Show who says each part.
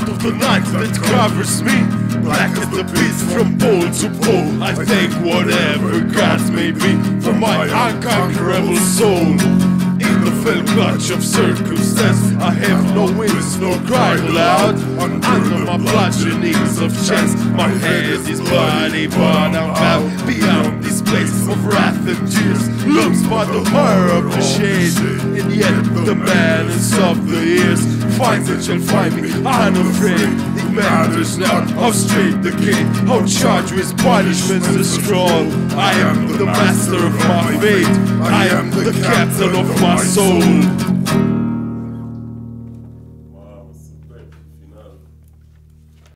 Speaker 1: the night that covers me. Black as the beast from pole to pole. I take whatever gods may be for my unconquerable soul. In the fell clutch of circumstance, I have no wings nor cry loud. Under my bludgeonings of chance, my head is bloody, but I'm bound beyond this place of wrath and tears. Looks by the horror of the shade, the madness of the years finds and shall find me unafraid. It matters now how straight the gate, how charged with punishments the scroll. I am the master of my fate, I am the captain of my soul.